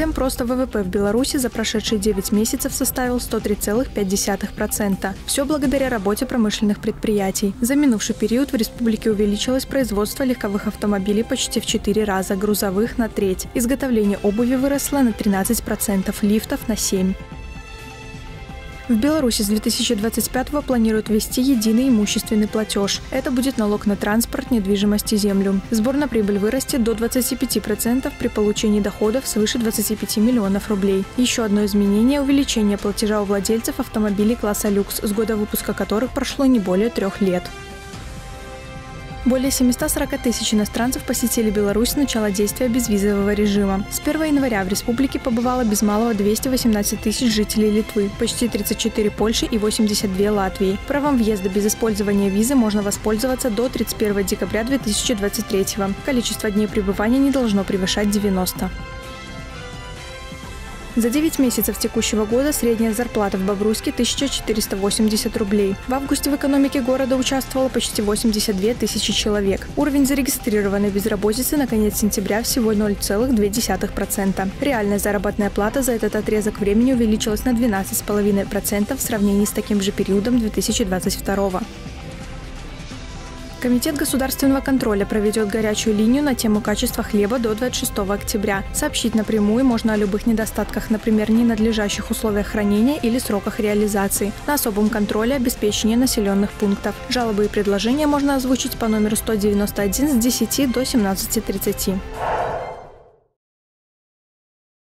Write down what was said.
Темп роста ВВП в Беларуси за прошедшие 9 месяцев составил 103,5%. Все благодаря работе промышленных предприятий. За минувший период в республике увеличилось производство легковых автомобилей почти в 4 раза, грузовых на треть. Изготовление обуви выросло на 13%, лифтов на 7%. В Беларуси с 2025 планируют ввести единый имущественный платеж. Это будет налог на транспорт, недвижимость и землю. Сбор на прибыль вырастет до 25% при получении доходов свыше 25 миллионов рублей. Еще одно изменение – увеличение платежа у владельцев автомобилей класса люкс, с года выпуска которых прошло не более трех лет. Более 740 тысяч иностранцев посетили Беларусь с начала действия безвизового режима. С 1 января в республике побывало без малого 218 тысяч жителей Литвы, почти 34 Польши и 82 Латвии. Правом въезда без использования визы можно воспользоваться до 31 декабря 2023 Количество дней пребывания не должно превышать 90. За 9 месяцев текущего года средняя зарплата в Бобруйске 1480 рублей. В августе в экономике города участвовало почти 82 тысячи человек. Уровень зарегистрированной безработицы на конец сентября всего 0,2%. Реальная заработная плата за этот отрезок времени увеличилась на 12,5% в сравнении с таким же периодом 2022 Комитет государственного контроля проведет горячую линию на тему качества хлеба до 26 октября. Сообщить напрямую можно о любых недостатках, например, ненадлежащих условиях хранения или сроках реализации, на особом контроле обеспечения населенных пунктов. Жалобы и предложения можно озвучить по номеру 191 с 10 до 17.30.